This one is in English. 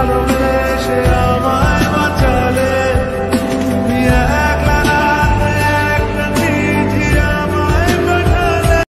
follow